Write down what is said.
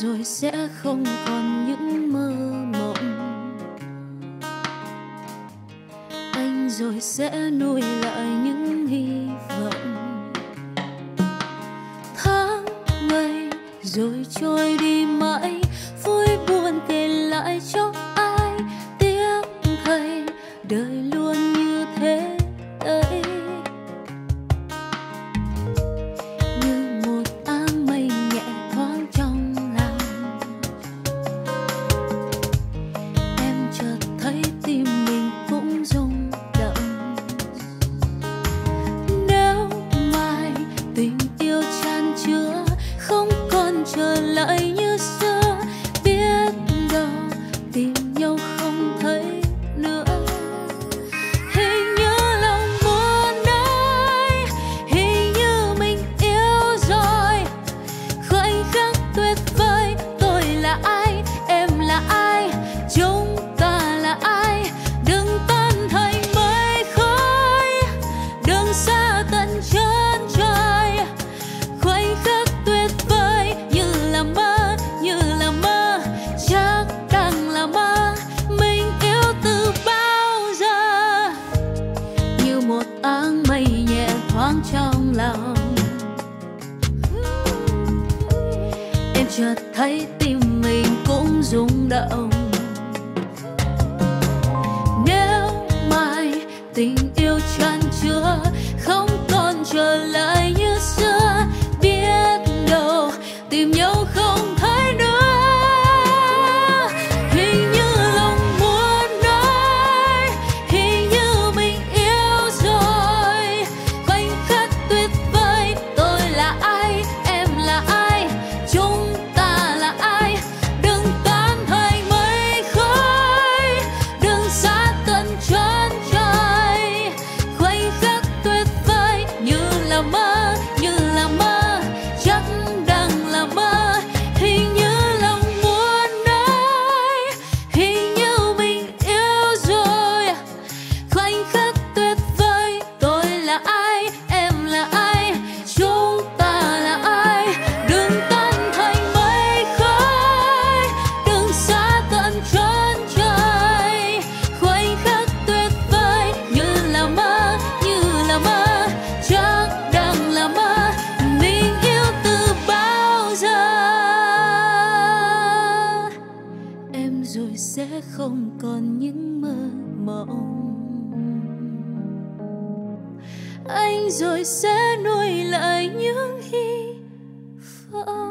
rồi sẽ không còn những mơ mộng. Anh rồi sẽ nuôi lại những hy vọng. Tháng ngày rồi trôi đi mãi, vui buồn kể lại cho chợt thấy tim mình cũng rung động. Nếu mai tình yêu tràn chứa sẽ không còn những mơ mộng. Anh rồi sẽ nuôi lại những hy vọng.